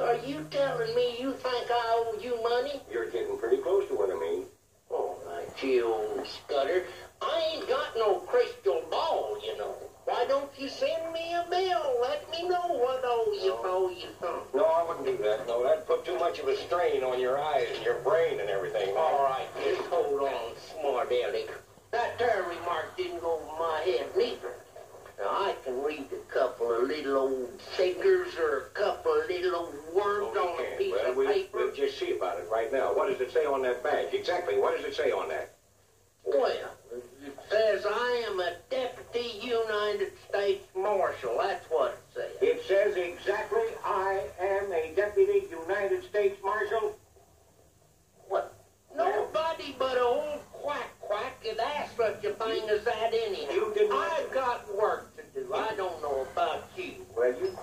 Are you telling me you think I owe you money? You're getting pretty close to what I mean. Oh, my gee, old Scudder. I ain't got no crystal ball, you know. Why don't you send me a bill? Let me know what owe you owe you something. No, I wouldn't do that. No, that'd put too much of a strain on your eyes and your brain and everything. All right, just hold on, smart aleck. That there remark didn't go over my head to read a couple of little old figures or a couple of little old words oh, on a piece well, of we'll, paper? We'll just see about it right now. What does it say on that bag? Exactly, what does it say on that? Well, it says I am a deputy United States Marshal. That's what it says. It says exactly I am a deputy United States Marshal. What? Nobody but a old quack quack could ask such a thing as that anyhow. You didn't I've got advertising.